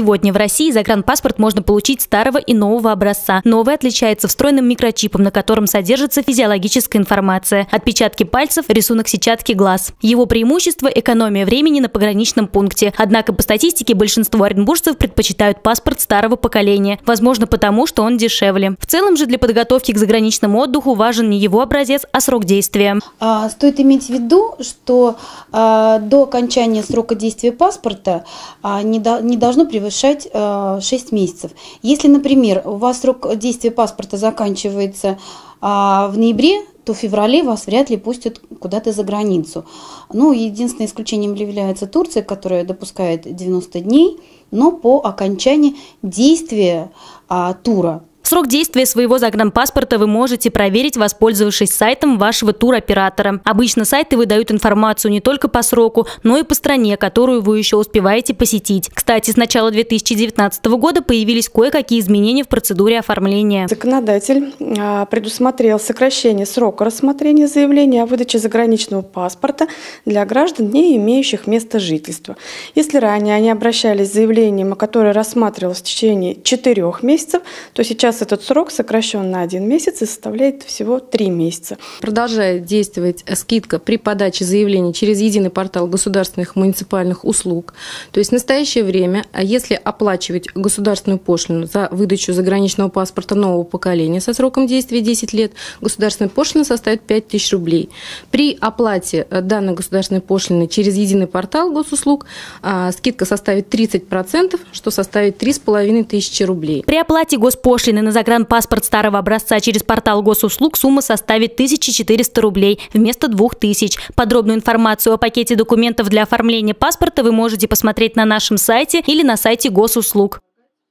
Сегодня в России загранпаспорт можно получить старого и нового образца. Новый отличается встроенным микрочипом, на котором содержится физиологическая информация. Отпечатки пальцев, рисунок сетчатки глаз. Его преимущество – экономия времени на пограничном пункте. Однако по статистике большинство оренбуржцев предпочитают паспорт старого поколения. Возможно потому, что он дешевле. В целом же для подготовки к заграничному отдыху важен не его образец, а срок действия. А, стоит иметь в виду, что а, до окончания срока действия паспорта а, не, не должно превышать 6 а, месяцев. Если, например, у вас срок действия паспорта заканчивается а, в ноябре, то в феврале вас вряд ли пустят куда-то за границу. Ну, единственное исключением является Турция, которая допускает 90 дней, но по окончании действия а, тура Срок действия своего загранпаспорта вы можете проверить, воспользовавшись сайтом вашего туроператора. Обычно сайты выдают информацию не только по сроку, но и по стране, которую вы еще успеваете посетить. Кстати, с начала 2019 года появились кое-какие изменения в процедуре оформления. Законодатель а, предусмотрел сокращение срока рассмотрения заявления о выдаче заграничного паспорта для граждан, не имеющих места жительства. Если ранее они обращались с заявлением, которое рассматривалось в течение четырех месяцев, то сейчас этот срок сокращен на один месяц и составляет всего три месяца. Продолжает действовать скидка при подаче заявлений через единый портал государственных муниципальных услуг. То есть в настоящее время, а если оплачивать государственную пошлину за выдачу заграничного паспорта нового поколения со сроком действия 10 лет, государственная пошлина составит 5000 рублей. При оплате данной государственной пошлины через единый портал госуслуг а, скидка составит 30%, что составит 3500 рублей. При оплате госпошлины на на загранпаспорт старого образца через портал госуслуг сумма составит 1400 рублей вместо 2000. Подробную информацию о пакете документов для оформления паспорта вы можете посмотреть на нашем сайте или на сайте госуслуг.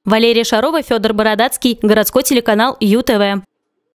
Валерия Шарова, Федор Бородацкий, городской телеканал ЮТВ.